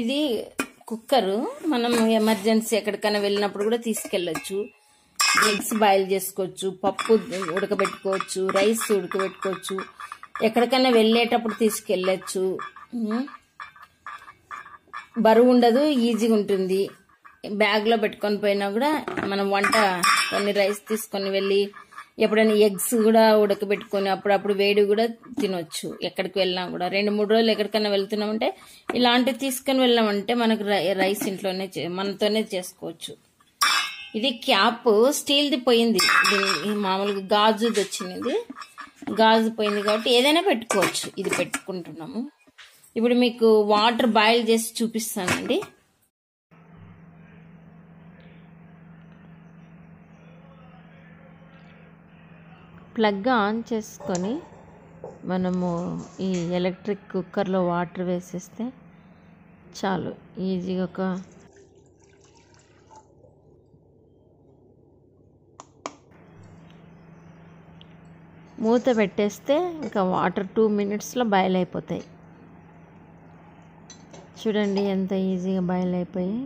ఇది కుక్కరు. మనం ఎమర్జెన్సీ ఎక్కడికైనా వెళ్ళినప్పుడు కూడా తీసుకెళ్ళొచ్చు. ఎగ్స్ బాయిల్ చేసుకోవచ్చు పప్పు ఉడకబెట్టుకోవచ్చు రైస్ ఉడకబెట్టుకోవచ్చు. ఎక్కడికైనా వెళ్ళేటప్పుడు తీసుకెళ్ళచ్చు. బరువు ఉండదు ఈజీగా ఉంటుంది. బ్యాగ్లో పెట్టుకొని పోయినా కూడా మనం వంట కొన్ని రైస్ తీసుకొని వెళ్ళి ఎప్పుడైనా ఎగ్స్ కూడా ఉడకబెట్టుకొని అప్పుడప్పుడు వేడి కూడా తినొచ్చు ఎక్కడికి వెళ్ళినా కూడా. రెండు మూడు రోజులు ఎక్కడికైనా వెళ్తున్నామంటే ఇలాంటివి తీసుకొని వెళ్ళామంటే మనకు రై- రైస్ ఇంట్లోనే చే- మనతోనే చేసుకోవచ్చు. ఇది క్యాప్ స్టీల్ది పోయింది. మామూలుగా గాజుది వచ్చింది గాజు పోయింది కాబట్టి ఏదైనా పెట్టుకోవచ్చు. ఇది పెట్టుకుంటున్నాము. ఇప్పుడు మీకు వాటర్ బాయిల్ చేసి చూపిస్తానండి. ప్లగ్ ఆన్ చేసుకొని మనము ఈ ఎలక్ట్రిక్ కుక్కర్లో వాటర్ వేసేస్తే చాలు. ఈజీగా ఒక మూత పెట్టేస్తే ఇంకా వాటర్ టూ మినిట్స్లో బాయిల్ అయిపోతాయి. చూడండి ఎంత ఈజీగా బాయిల్ అయిపోయి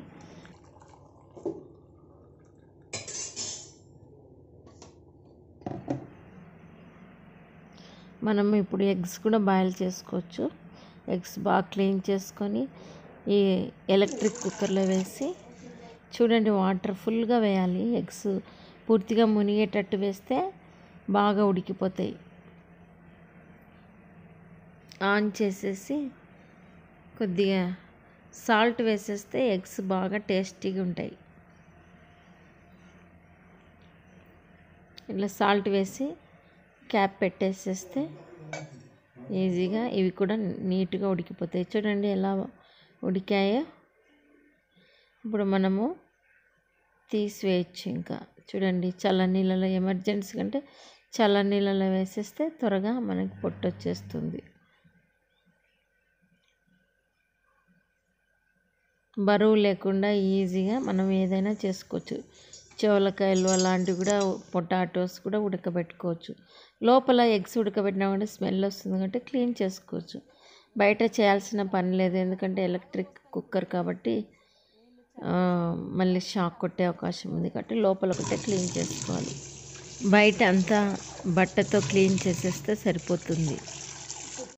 మనం ఇప్పుడు ఎగ్స్ కూడా బాయిల్ చేసుకోవచ్చు. ఎగ్స్ బాగా క్లీన్ చేసుకొని ఈ ఎలక్ట్రిక్ కుక్కర్లో వేసి చూడండి వాటర్ ఫుల్గా వేయాలి. ఎగ్స్ పూర్తిగా మునిగేటట్టు వేస్తే బాగా ఉడికిపోతాయి. ఆన్ చేసేసి కొద్దిగా సాల్ట్ వేసేస్తే ఎగ్స్ బాగా టేస్టీగా ఉంటాయి. ఇట్లా సాల్ట్ వేసి క్యాప్ పెట్టేసేస్తే ఈజీగా ఇవి కూడా నీట్గా ఉడికిపోతాయి. చూడండి ఎలా ఉడికాయో. ఇప్పుడు మనము తీసివేయచ్చు ఇంకా. చూడండి చల్ల నీళ్ళలో ఎమర్జెన్సీ కంటే చల్ల నీళ్ళలో వేసేస్తే త్వరగా మనకి పొట్టు వచ్చేస్తుంది. బరువు లేకుండా ఈజీగా మనం ఏదైనా చేసుకోవచ్చు. చోలకాయలు అలాంటివి కూడా పొటాటోస్ కూడా ఉడకబెట్టుకోవచ్చు. లోపల ఎగ్స్ ఉడకబెట్టినా కూడా స్మెల్ వస్తుంది కాబట్టి క్లీన్ చేసుకోవచ్చు. బయట చేయాల్సిన పని లేదు ఎందుకంటే ఎలక్ట్రిక్ కుక్కర్ కాబట్టి మళ్ళీ షాక్ కొట్టే అవకాశం ఉంది కాబట్టి లోపల ఒకటే క్లీన్ చేసుకోవాలి. బయట అంతా బట్టతో క్లీన్ చేసేస్తే సరిపోతుంది.